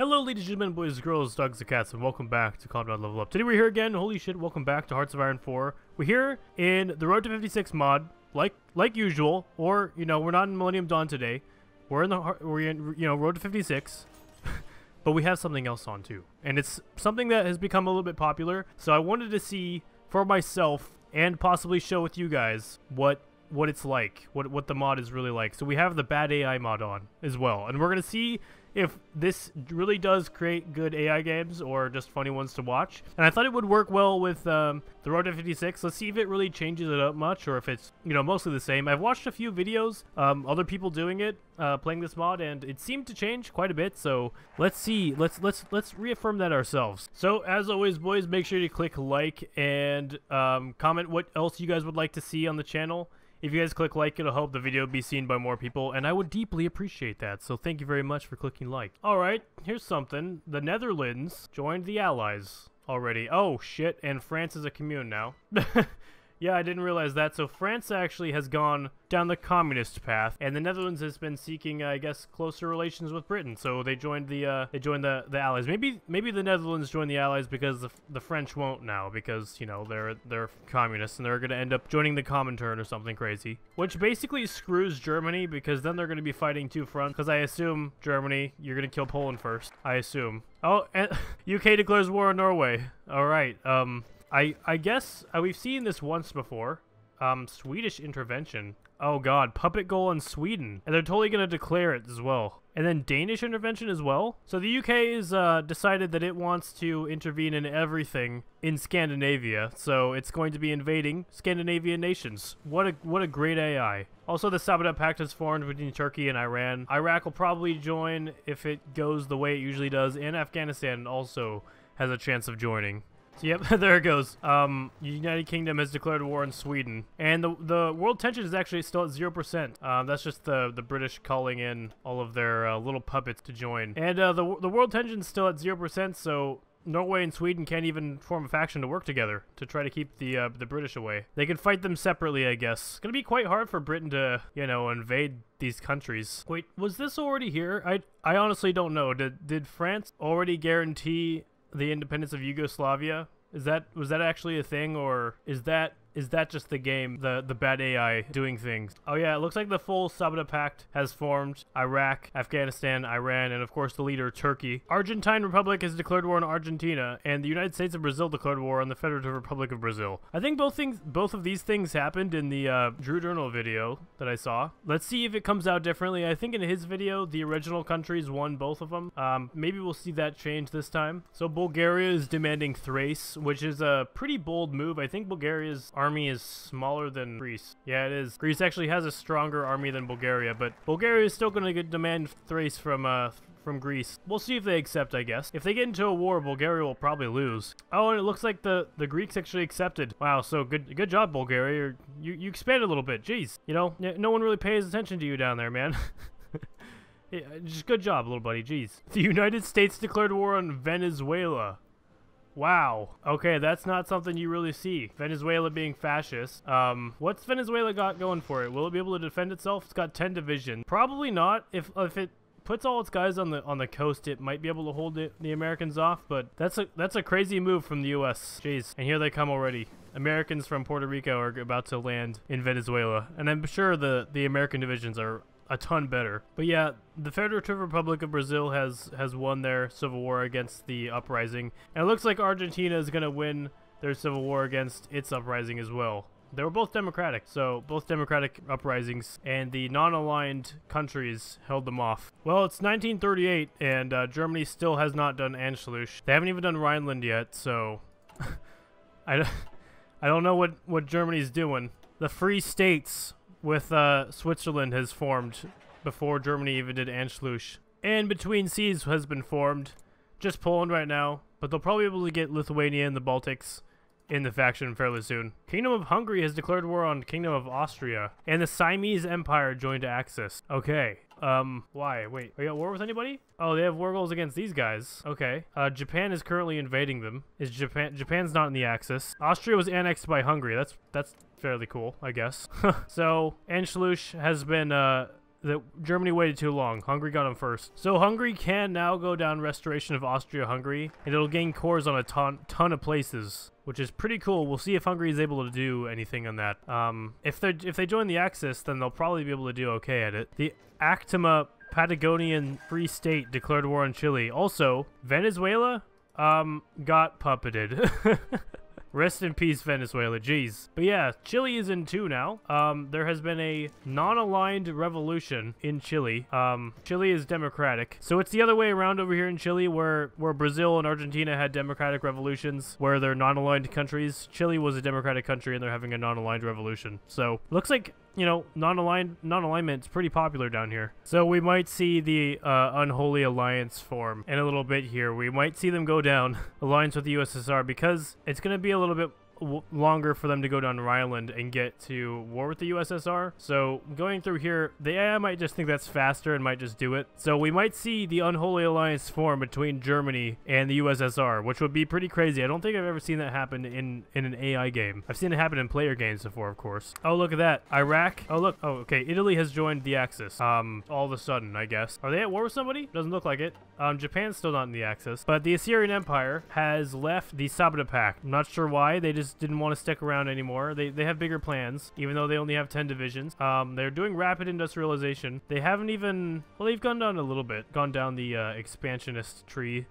Hello, ladies and gentlemen, boys, and girls, dogs, and cats, and welcome back to Combat Level Up. Today we're here again. Holy shit, welcome back to Hearts of Iron 4. We're here in the Road to 56 mod, like like usual, or, you know, we're not in Millennium Dawn today. We're in the, we're in, you know, Road to 56. but we have something else on too. And it's something that has become a little bit popular. So I wanted to see for myself and possibly show with you guys what what it's like, what what the mod is really like. So we have the bad AI mod on as well. And we're to see if this really does create good AI games or just funny ones to watch. And I thought it would work well with um, the Road to 56. Let's see if it really changes it up much or if it's, you know, mostly the same. I've watched a few videos, um, other people doing it, uh, playing this mod, and it seemed to change quite a bit. So let's see. Let's let's let's reaffirm that ourselves. So as always, boys, make sure to click like and um, comment what else you guys would like to see on the channel. If you guys click like, it'll help the video be seen by more people, and I would deeply appreciate that, so thank you very much for clicking like. Alright, here's something. The Netherlands joined the Allies already. Oh, shit, and France is a commune now. Yeah, I didn't realize that. So France actually has gone down the communist path, and the Netherlands has been seeking, I guess, closer relations with Britain. So they joined the uh, they joined the the Allies. Maybe maybe the Netherlands joined the Allies because the, the French won't now because you know they're they're communists and they're going to end up joining the Comintern or something crazy, which basically screws Germany because then they're going to be fighting two fronts. Because I assume Germany, you're going to kill Poland first. I assume. Oh, and UK declares war on Norway. All right. Um. I I guess uh, we've seen this once before. Um, Swedish intervention. Oh god, puppet goal in Sweden, and they're totally gonna declare it as well. And then Danish intervention as well. So the UK has uh, decided that it wants to intervene in everything in Scandinavia. So it's going to be invading Scandinavian nations. What a what a great AI. Also, the Sabada Pact has formed between Turkey and Iran. Iraq will probably join if it goes the way it usually does, and Afghanistan also has a chance of joining. Yep, there it goes. Um, United Kingdom has declared war on Sweden, and the the world tension is actually still at zero percent. Um, that's just the the British calling in all of their uh, little puppets to join, and uh, the the world tension is still at zero percent. So Norway and Sweden can't even form a faction to work together to try to keep the uh, the British away. They can fight them separately, I guess. It's gonna be quite hard for Britain to, you know, invade these countries. Wait, was this already here? I I honestly don't know. Did did France already guarantee the independence of Yugoslavia? Is that was that actually a thing or is that is that just the game, the the bad AI doing things? Oh yeah, it looks like the full Sabata Pact has formed. Iraq, Afghanistan, Iran, and of course the leader Turkey. Argentine Republic has declared war on Argentina, and the United States and Brazil declared war on the Federative Republic of Brazil. I think both things, both of these things happened in the uh, Drew Durnil video that I saw. Let's see if it comes out differently. I think in his video, the original countries won both of them. Um, maybe we'll see that change this time. So Bulgaria is demanding Thrace, which is a pretty bold move. I think Bulgaria's army is smaller than Greece. Yeah, it is. Greece actually has a stronger army than Bulgaria, but Bulgaria is still going to demand Thrace from uh, from Greece. We'll see if they accept, I guess. If they get into a war, Bulgaria will probably lose. Oh, and it looks like the, the Greeks actually accepted. Wow, so good good job, Bulgaria. You, you expanded a little bit. Jeez. You know, no one really pays attention to you down there, man. yeah, just good job, little buddy. Jeez. The United States declared war on Venezuela. Wow. Okay, that's not something you really see. Venezuela being fascist. Um, what's Venezuela got going for it? Will it be able to defend itself? It's got 10 division. Probably not. If if it puts all its guys on the on the coast, it might be able to hold the Americans off. But that's a that's a crazy move from the U.S. Jeez, and here they come already. Americans from Puerto Rico are about to land in Venezuela, and I'm sure the the American divisions are a ton better. But yeah, the Federative Republic of Brazil has has won their civil war against the uprising, and it looks like Argentina is going to win their civil war against its uprising as well. They were both democratic, so both democratic uprisings, and the non-aligned countries held them off. Well, it's 1938, and uh, Germany still has not done Anschluss. They haven't even done Rhineland yet, so I, I don't know what, what Germany's doing. The Free States with uh, Switzerland has formed before Germany even did Anschluss. And Between Seas has been formed. Just Poland right now, but they'll probably be able to get Lithuania and the Baltics in the faction fairly soon. Kingdom of Hungary has declared war on Kingdom of Austria, and the Siamese Empire joined Axis. Okay, um, why? Wait, are you at war with anybody? Oh, they have war goals against these guys. Okay. Uh, Japan is currently invading them. Is Japan? Japan's not in the Axis. Austria was annexed by Hungary. That's that's fairly cool, I guess. so Anschluss has been uh that Germany waited too long. Hungary got them first. So Hungary can now go down restoration of Austria-Hungary, and it'll gain cores on a ton, ton of places which is pretty cool. We'll see if Hungary is able to do anything on that. Um, if they if they join the Axis, then they'll probably be able to do okay at it. The Actima Patagonian Free State declared war on Chile. Also, Venezuela um, got puppeted. Rest in peace, Venezuela. Jeez. But yeah, Chile is in two now. Um, there has been a non-aligned revolution in Chile. Um, Chile is democratic. So it's the other way around over here in Chile where, where Brazil and Argentina had democratic revolutions where they're non-aligned countries. Chile was a democratic country and they're having a non-aligned revolution. So looks like you know, non-aligned non-alignment is pretty popular down here. So we might see the uh, unholy alliance form in a little bit here. We might see them go down alliance with the USSR because it's going to be a little bit longer for them to go down Rhineland and get to war with the USSR. So going through here, the AI might just think that's faster and might just do it. So we might see the unholy alliance form between Germany and the USSR, which would be pretty crazy. I don't think I've ever seen that happen in, in an AI game. I've seen it happen in player games before, of course. Oh, look at that. Iraq. Oh, look. Oh, okay. Italy has joined the Axis. Um, all of a sudden, I guess. Are they at war with somebody? Doesn't look like it. Um, Japan's still not in the Axis. But the Assyrian Empire has left the Sabda Pact. I'm not sure why. They just didn't want to stick around anymore. They, they have bigger plans, even though they only have 10 divisions. Um, they're doing rapid industrialization. They haven't even, well, they've gone down a little bit, gone down the uh, expansionist tree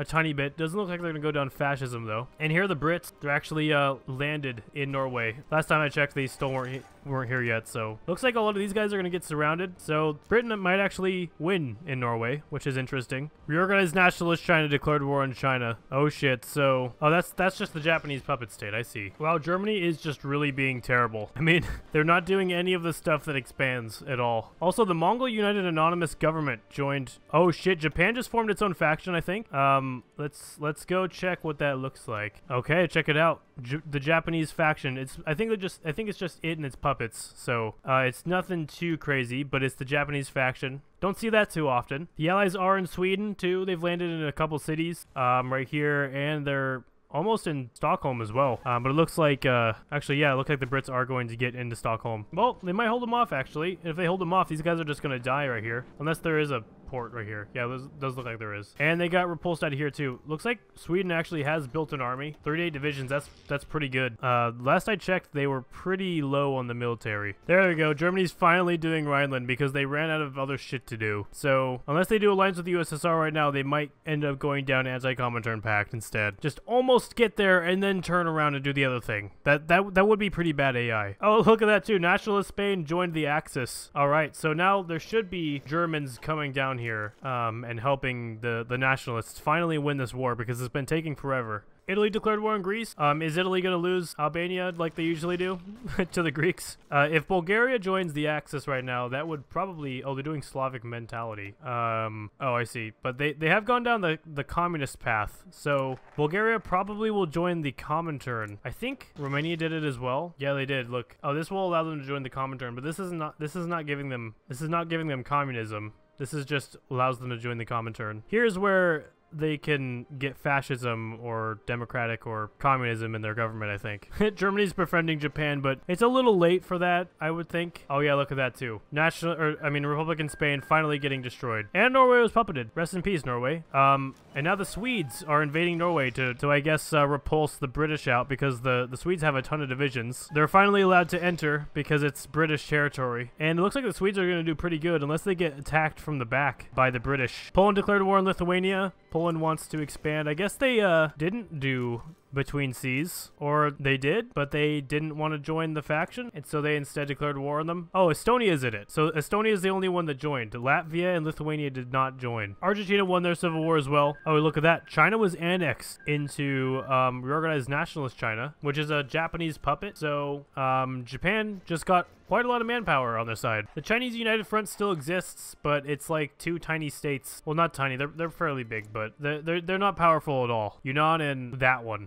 a tiny bit. Doesn't look like they're going to go down fascism, though. And here are the Brits. They're actually uh, landed in Norway. Last time I checked, they still weren't weren't here yet, so looks like a lot of these guys are going to get surrounded. So Britain might actually win in Norway, which is interesting. Reorganized nationalist China declared war on China. Oh shit. So, oh that's that's just the Japanese puppet state. I see. Wow, Germany is just really being terrible. I mean, they're not doing any of the stuff that expands at all. Also, the Mongol United Autonomous Government joined. Oh shit, Japan just formed its own faction, I think. Um, let's let's go check what that looks like. Okay, check it out. J the Japanese faction. It's I think they just I think it's just it and its puppets. So uh, it's nothing too crazy, but it's the Japanese faction. Don't see that too often. The Allies are in Sweden too. They've landed in a couple cities um, right here, and they're almost in Stockholm as well. Um, but it looks like, uh, actually, yeah, it looks like the Brits are going to get into Stockholm. Well, they might hold them off, actually. If they hold them off, these guys are just going to die right here. Unless there is a port right here. Yeah, does look like there is. And they got repulsed out of here too. Looks like Sweden actually has built an army. 38 divisions, that's that's pretty good. Uh, last I checked, they were pretty low on the military. There we go. Germany's finally doing Rhineland because they ran out of other shit to do. So unless they do alliance with the USSR right now, they might end up going down anti-Comintern Pact instead. Just almost get there and then turn around and do the other thing. That that that would be pretty bad AI. Oh, look at that too. Nationalist Spain joined the Axis. All right, so now there should be Germans coming down here um, and helping the, the nationalists finally win this war because it's been taking forever. Italy declared war on Greece. Um, is Italy going to lose Albania like they usually do to the Greeks? Uh, if Bulgaria joins the Axis right now, that would probably... Oh, they're doing Slavic mentality. Um, oh, I see. But they, they have gone down the, the communist path. So Bulgaria probably will join the Comintern. I think Romania did it as well. Yeah, they did. Look. Oh, this will allow them to join the Comintern, but this is not this is not giving them this is not giving them communism. This is just allows them to join the Comintern. Here's where they can get fascism or democratic or communism in their government, I think. Germany's befriending Japan, but it's a little late for that, I would think. Oh yeah, look at that too. National, or I mean, Republican Spain finally getting destroyed. And Norway was puppeted. Rest in peace, Norway. Um, and now the Swedes are invading Norway to, to I guess, uh, repulse the British out because the, the Swedes have a ton of divisions. They're finally allowed to enter because it's British territory. And it looks like the Swedes are going to do pretty good unless they get attacked from the back by the British. Poland declared war on Lithuania. Poland wants to expand. I guess they uh, didn't do between seas, or they did, but they didn't want to join the faction, and so they instead declared war on them. Oh, Estonia's in it. So Estonia is the only one that joined. Latvia and Lithuania did not join. Argentina won their civil war as well. Oh, look at that. China was annexed into um, reorganized nationalist China, which is a Japanese puppet. So um, Japan just got quite a lot of manpower on their side. The Chinese United Front still exists, but it's like two tiny states. Well, not tiny. They're, they're fairly big, but they're, they're, they're not powerful at all. Yunnan and that one.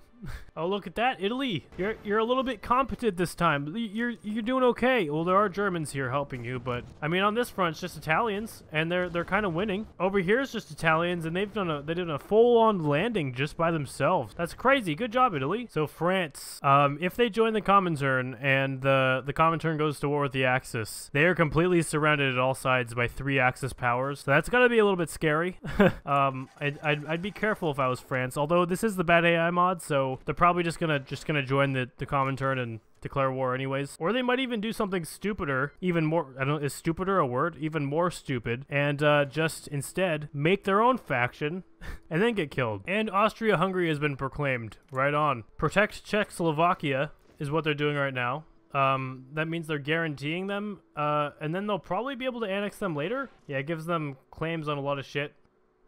Oh, look at that, Italy. You're you're a little bit competent this time. You're you're doing okay. Well, there are Germans here helping you, but I mean, on this front, it's just Italians, and they're they're kind of winning. Over here, it's just Italians, and they've done a they did a full-on landing just by themselves. That's crazy. Good job, Italy. So France, um, if they join the Comintern and the the Comintern goes to war with the Axis, they are completely surrounded at all sides by three Axis powers. So that's gonna be a little bit scary. um, I'd, I'd, I'd be careful if I was France. Although this is the bad AI mod, so they're probably just gonna just gonna join the the turn and declare war anyways. Or they might even do something stupider, even more, I don't is stupider a word? Even more stupid, and uh, just instead make their own faction and then get killed. And Austria-Hungary has been proclaimed. Right on. Protect Czechoslovakia is what they're doing right now. Um, that means they're guaranteeing them, uh, and then they'll probably be able to annex them later. Yeah, it gives them claims on a lot of shit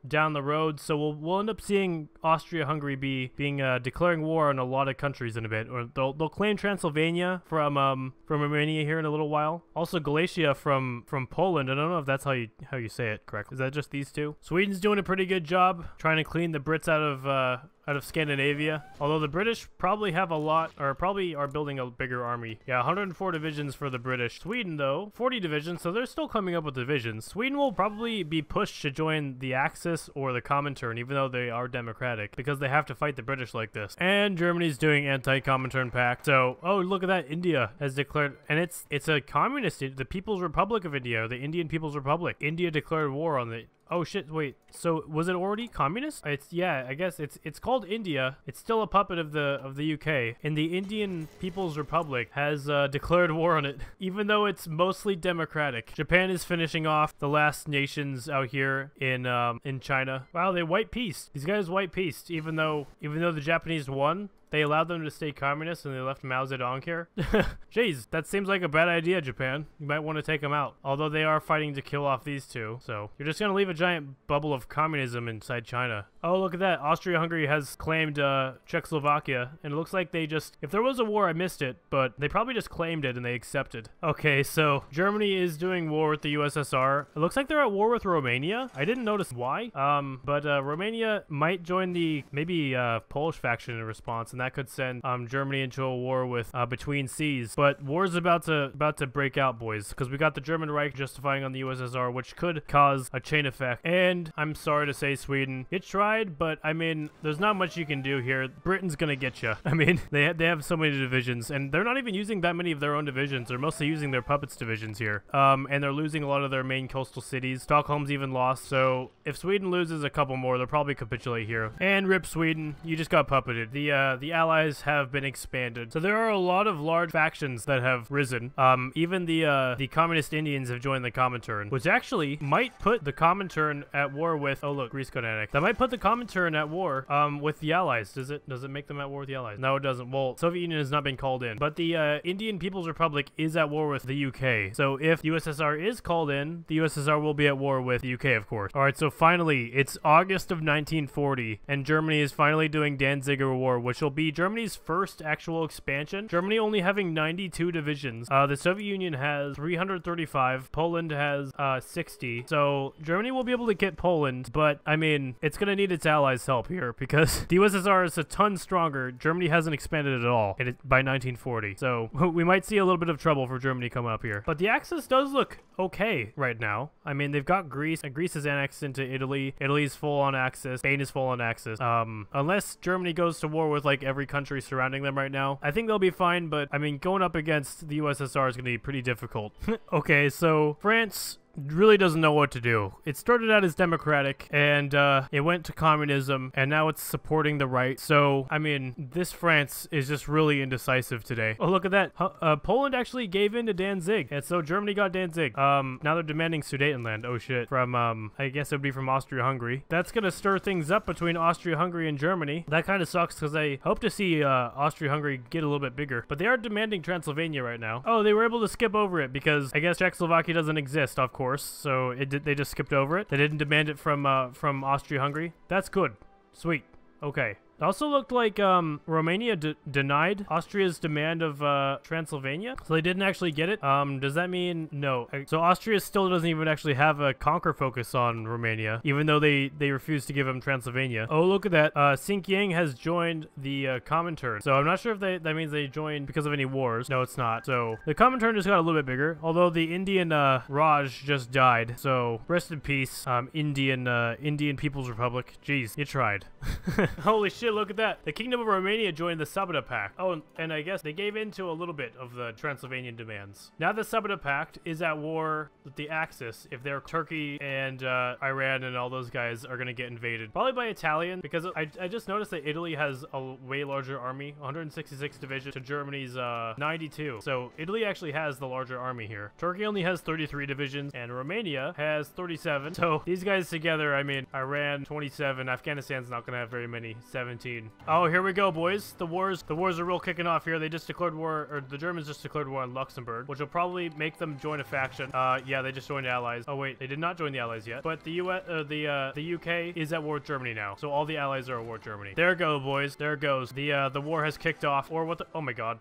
down the road. So we'll we'll end up seeing Austria-Hungary be being uh, declaring war on a lot of countries in a bit, or they'll they'll claim Transylvania from um from Romania here in a little while. Also Galicia from from Poland. I don't know if that's how you how you say it correct. Is that just these two? Sweden's doing a pretty good job trying to clean the Brits out of uh, out of Scandinavia. Although the British probably have a lot, or probably are building a bigger army. Yeah, 104 divisions for the British. Sweden, though, 40 divisions, so they're still coming up with divisions. Sweden will probably be pushed to join the Axis or the Comintern, even though they are democratic, because they have to fight the British like this. And Germany's doing anti-Comintern pact. So, oh, look at that. India has declared, and it's it's a communist, the People's Republic of India, the Indian People's Republic. India declared war on the Oh shit, wait. So was it already communist? It's yeah, I guess it's it's called India. It's still a puppet of the of the UK. And the Indian People's Republic has uh, declared war on it, even though it's mostly democratic. Japan is finishing off the last nations out here in um, in China. Wow, they white peace. These guys white peace, even though even though the Japanese won, they allowed them to stay communist and they left Mao Zedong here? Jeez, that seems like a bad idea, Japan. You might want to take them out. Although they are fighting to kill off these two. So you're just going to leave a giant bubble of communism inside China. Oh, look at that. Austria-Hungary has claimed uh, Czechoslovakia. And it looks like they just... If there was a war, I missed it. But they probably just claimed it and they accepted. Okay, so Germany is doing war with the USSR. It looks like they're at war with Romania. I didn't notice why. Um, But uh, Romania might join the maybe uh, Polish faction in response. And that that could send um, Germany into a war with uh, between seas. But war's about to about to break out, boys, because we got the German Reich justifying on the USSR, which could cause a chain effect. And I'm sorry to say, Sweden, it tried, but I mean, there's not much you can do here. Britain's gonna get you. I mean, they they have so many divisions, and they're not even using that many of their own divisions. They're mostly using their puppets divisions here. Um, and they're losing a lot of their main coastal cities. Stockholm's even lost. So if Sweden loses a couple more, they'll probably capitulate here. And rip Sweden, you just got puppeted. The uh, the allies have been expanded. So there are a lot of large factions that have risen. Um, even the uh, the communist Indians have joined the Comintern, which actually might put the Comintern at war with. Oh look, Greece annexed. That might put the Comintern at war um, with the Allies. Does it? Does it make them at war with the Allies? No, it doesn't. Well, Soviet Union has not been called in, but the uh, Indian People's Republic is at war with the UK. So if the USSR is called in, the USSR will be at war with the UK, of course. All right. So finally, it's August of 1940, and Germany is finally doing Danzig or War, which will be Germany's first actual expansion. Germany only having 92 divisions. Uh, the Soviet Union has 335. Poland has uh, 60. So Germany will be able to get Poland, but I mean, it's going to need its allies' help here because the USSR is a ton stronger. Germany hasn't expanded at all it, by 1940. So we might see a little bit of trouble for Germany coming up here. But the Axis does look okay right now. I mean, they've got Greece, and Greece is annexed into Italy. Italy's full on Axis. Spain is full on Axis. Um, unless Germany goes to war with like every country surrounding them right now. I think they'll be fine, but I mean, going up against the USSR is going to be pretty difficult. okay, so France really doesn't know what to do. It started out as democratic and uh, it went to communism and now it's supporting the right. So, I mean, this France is just really indecisive today. Oh, look at that. Uh, Poland actually gave in to Danzig and so Germany got Danzig. Um, now they're demanding Sudetenland. Oh shit. From, um, I guess it would be from Austria-Hungary. That's gonna stir things up between Austria-Hungary and Germany. That kind of sucks because I hope to see uh, Austria-Hungary get a little bit bigger. But they are demanding Transylvania right now. Oh, they were able to skip over it because I guess Czechoslovakia doesn't exist, of course course, so it they just skipped over it. They didn't demand it from uh, from Austria-Hungary. That's good. Sweet. Okay. It also looked like um, Romania de denied Austria's demand of uh, Transylvania, so they didn't actually get it. Um, does that mean no? So Austria still doesn't even actually have a conquer focus on Romania, even though they they refused to give them Transylvania. Oh, look at that! Uh, has joined the uh, Comintern, so I'm not sure if they that means they joined because of any wars. No, it's not. So the Comintern just got a little bit bigger, although the Indian uh, Raj just died. So rest in peace, um, Indian uh, Indian People's Republic. Jeez, you tried. Holy shit! Look at that. The Kingdom of Romania joined the Sabata Pact. Oh, and I guess they gave in to a little bit of the Transylvanian demands. Now the Sabata Pact is at war with the Axis if they're Turkey and uh, Iran and all those guys are going to get invaded. Probably by Italian because I, I just noticed that Italy has a way larger army, 166 divisions to Germany's uh, 92. So Italy actually has the larger army here. Turkey only has 33 divisions and Romania has 37. So these guys together, I mean, Iran 27, Afghanistan's not going to have very many, 17. Oh, here we go, boys. The wars, the wars are real kicking off here. They just declared war, or the Germans just declared war on Luxembourg, which will probably make them join a faction. Uh, yeah, they just joined allies. Oh wait, they did not join the allies yet. But the U.S., uh, the uh, the UK is at war with Germany now. So all the allies are at war with Germany. There go, boys. There goes. The uh, the war has kicked off. Or what? The, oh my God.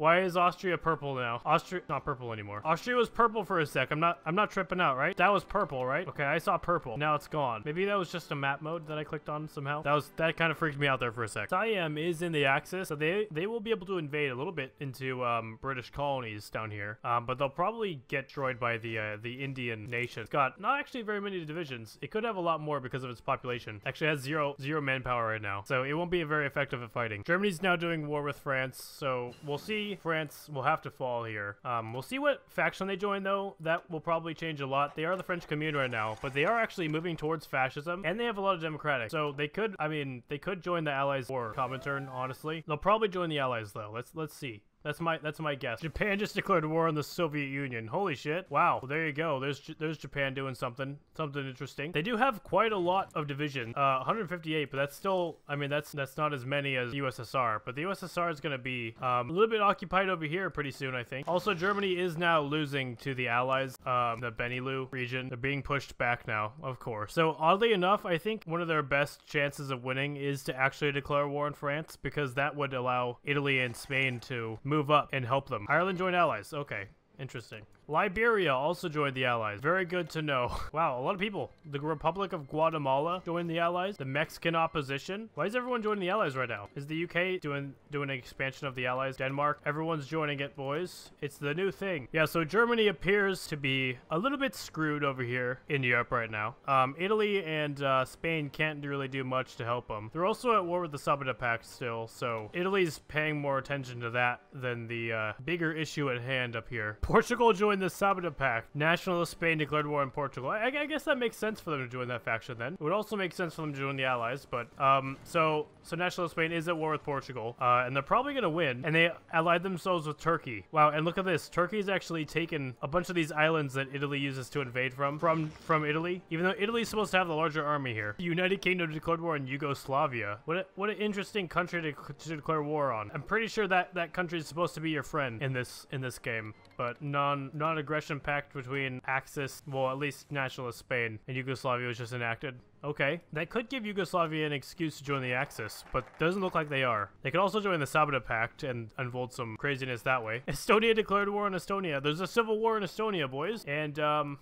Why is Austria purple now? Austria not purple anymore. Austria was purple for a sec. I'm not I'm not tripping out, right? That was purple, right? Okay, I saw purple. Now it's gone. Maybe that was just a map mode that I clicked on somehow. That was that kind of freaked me out there for a sec. Siam is in the Axis, so they they will be able to invade a little bit into um, British colonies down here. Um, but they'll probably get destroyed by the uh, the Indian nation. It's got not actually very many divisions. It could have a lot more because of its population. Actually has zero zero manpower right now. So it won't be very effective at fighting. Germany's now doing war with France, so we'll see France will have to fall here. Um, we'll see what faction they join, though. That will probably change a lot. They are the French Commune right now, but they are actually moving towards fascism, and they have a lot of democratic. So they could, I mean, they could join the Allies or Comintern, honestly. They'll probably join the Allies, though. Let's let's see. That's my that's my guess. Japan just declared war on the Soviet Union. Holy shit! Wow. Well, there you go. There's there's Japan doing something something interesting. They do have quite a lot of division. Uh, 158, but that's still I mean that's that's not as many as USSR. But the USSR is going to be um, a little bit occupied over here pretty soon, I think. Also, Germany is now losing to the Allies. Um, the Benelux region. They're being pushed back now, of course. So oddly enough, I think one of their best chances of winning is to actually declare war on France because that would allow Italy and Spain to move up and help them. Ireland joined allies. Okay. Interesting. Liberia also joined the Allies. Very good to know. Wow, a lot of people. The Republic of Guatemala joined the Allies. The Mexican opposition. Why is everyone joining the Allies right now? Is the UK doing doing an expansion of the Allies? Denmark. Everyone's joining it, boys. It's the new thing. Yeah, so Germany appears to be a little bit screwed over here in Europe right now. Um, Italy and uh, Spain can't really do much to help them. They're also at war with the Sabata Pact still, so Italy's paying more attention to that than the uh, bigger issue at hand up here. Portugal joined the Sabata Pact. Nationalist Spain declared war on Portugal. I, I, guess that makes sense for them to join that faction then. It would also make sense for them to join the Allies, but, um, so, so Nationalist Spain is at war with Portugal, uh, and they're probably gonna win, and they allied themselves with Turkey. Wow, and look at this. Turkey's actually taken a bunch of these islands that Italy uses to invade from, from, from Italy, even though Italy's supposed to have the larger army here. The United Kingdom declared war on Yugoslavia. What a, what an interesting country to, to declare war on. I'm pretty sure that that country is supposed to be your friend in this, in this game, but non, non non-aggression pact between Axis, well, at least nationalist Spain, and Yugoslavia was just enacted. Okay, that could give Yugoslavia an excuse to join the Axis, but doesn't look like they are. They could also join the Sabata Pact and unfold some craziness that way. Estonia declared war on Estonia. There's a civil war in Estonia, boys, and um,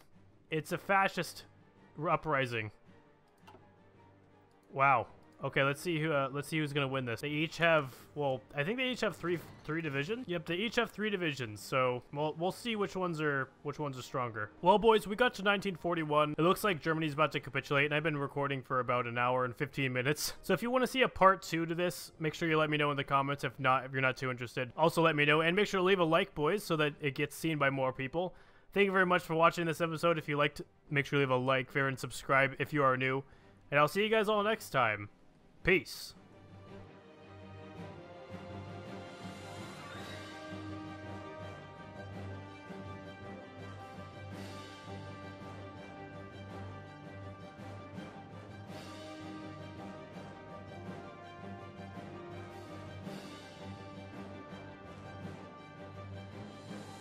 it's a fascist uprising. Wow. Okay, let's see who uh, let's see who's gonna win this. They each have well, I think they each have three three divisions. Yep, they each have three divisions. So we'll we'll see which ones are which ones are stronger. Well, boys, we got to 1941. It looks like Germany's about to capitulate, and I've been recording for about an hour and 15 minutes. So if you want to see a part two to this, make sure you let me know in the comments. If not, if you're not too interested, also let me know, and make sure to leave a like, boys, so that it gets seen by more people. Thank you very much for watching this episode. If you liked, make sure to leave a like, favorite, and subscribe if you are new. And I'll see you guys all next time. Peace.